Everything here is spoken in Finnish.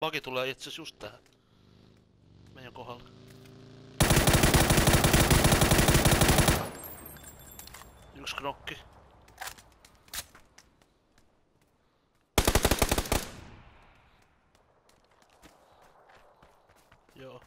Bagi tulee itse asiassa just tähän. Meidän kohdalla. Yksi knokki. Joo.